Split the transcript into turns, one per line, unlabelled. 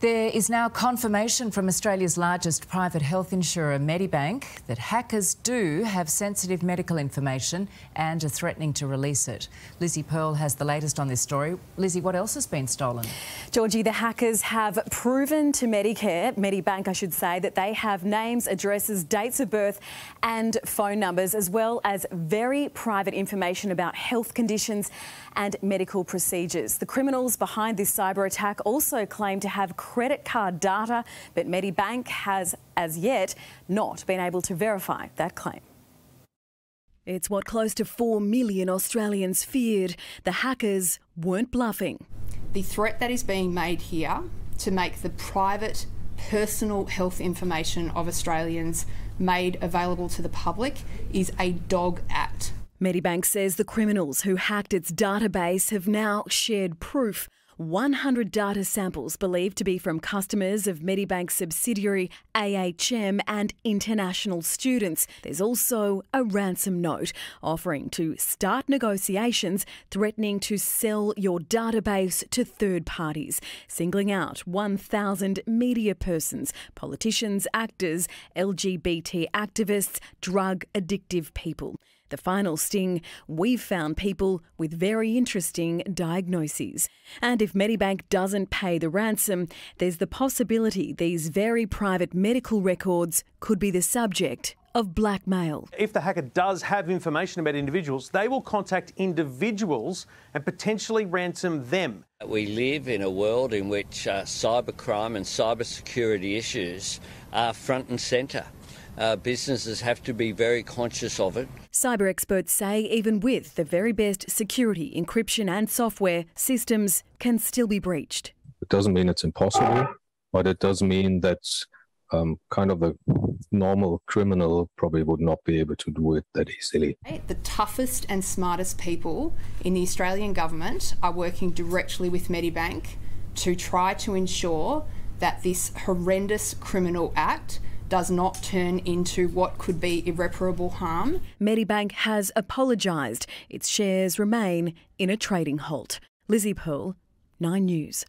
There is now confirmation from Australia's largest private health insurer, Medibank, that hackers do have sensitive medical information and are threatening to release it. Lizzie Pearl has the latest on this story. Lizzie, what else has been stolen?
Georgie, the hackers have proven to Medicare, Medibank, I should say, that they have names, addresses, dates of birth, and phone numbers, as well as very private information about health conditions and medical procedures. The criminals behind this cyber attack also claim to have credit card data, but Medibank has as yet not been able to verify that claim. It's what close to 4 million Australians feared. The hackers weren't bluffing.
The threat that is being made here to make the private personal health information of Australians made available to the public is a dog act.
Medibank says the criminals who hacked its database have now shared proof 100 data samples believed to be from customers of Medibank's subsidiary AHM and international students. There's also a ransom note offering to start negotiations threatening to sell your database to third parties, singling out 1,000 media persons, politicians, actors, LGBT activists, drug addictive people. The final sting we've found people with very interesting diagnoses. And if Medibank doesn't pay the ransom, there's the possibility these very private medical records could be the subject of blackmail.
If the hacker does have information about individuals, they will contact individuals and potentially ransom them.
We live in a world in which uh, cybercrime and cybersecurity issues are front and centre. Uh, businesses have to be very conscious of it.
Cyber experts say even with the very best security, encryption, and software, systems can still be breached.
It doesn't mean it's impossible, but it does mean that um, kind of a normal criminal probably would not be able to do it that easily.
The toughest and smartest people in the Australian government are working directly with Medibank to try to ensure that this horrendous criminal act does not turn into what could be irreparable harm.
Medibank has apologised. Its shares remain in a trading halt. Lizzie Pearl, Nine News.